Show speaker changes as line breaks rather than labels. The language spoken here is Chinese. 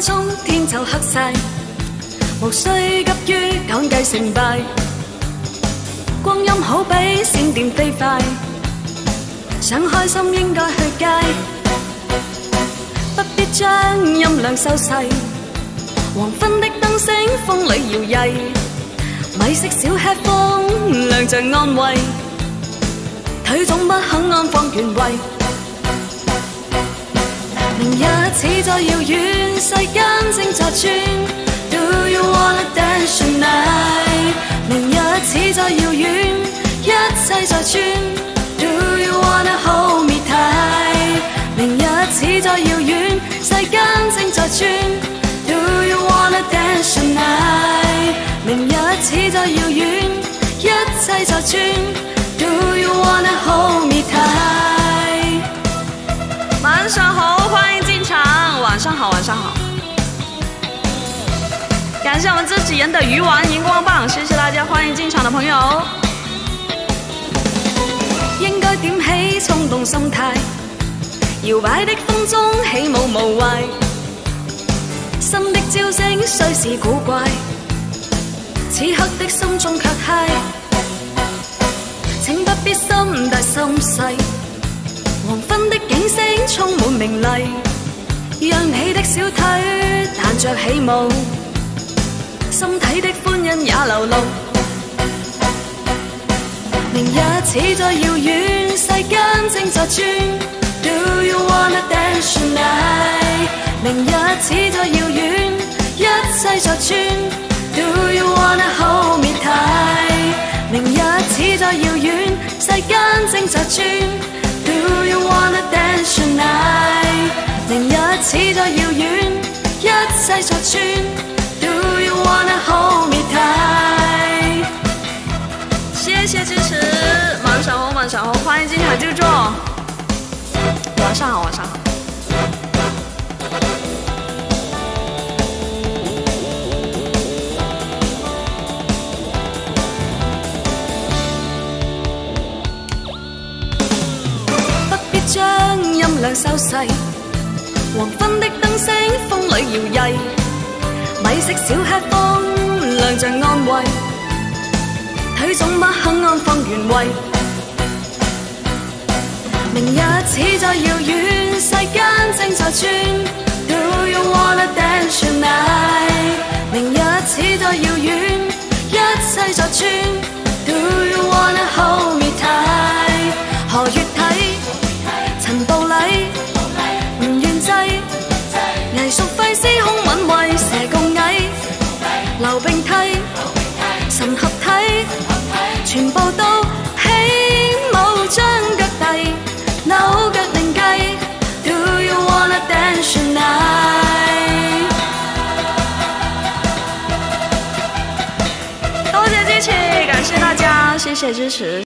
分鐘天就黑晒，無需急於講計成敗。光陰好比閃電飛快，想開心應該去街，不必將音量收細。黃昏的燈星風裏搖曳，米色小吃風亮着安慰，腿總不肯安放原位。明日似在遥远，世间正在转。Do you wanna dance tonight？明日似在遥远，一切在转。Do you wanna hold me tight？明日似在遥远，世间正在转。Do you wanna dance tonight？明日似在遥远，一切在转。
晚上好，感谢我们自己人的鱼丸荧光棒，谢谢大家，欢迎进场的朋友。
应该点起冲动心态，摇摆的风中起舞无畏，新的招式虽是古怪，此刻的心中却嗨。请不必心大心细，黄昏的景色充，小腿彈着起舞，心底的歡欣也流露。明日似在遙遠，世間正在轉。Do you wanna dance tonight？明日似在遙遠，一切在轉。Do you wanna hold me tight？明日似在遙遠，世間正在轉。Do you wanna dance tonight？明日似在遙遠，一切在轉。Do you wanna hold me tight？
谢谢支持，晚上好，晚上好，欢迎进场就坐。晚上好，晚上好。
不必將音量收細。黄昏的燈星風裏搖曳，米色小吃風亮着安慰，腿总不肯安放原位。明日似在遥远，世间正在转。Do you wanna dance tonight？明日似在遥远，一切在转。流平替，神合體，全部都起舞將腳底，扭腳另計。Do you wanna dance tonight？
多谢支持，感谢大家，谢谢支持。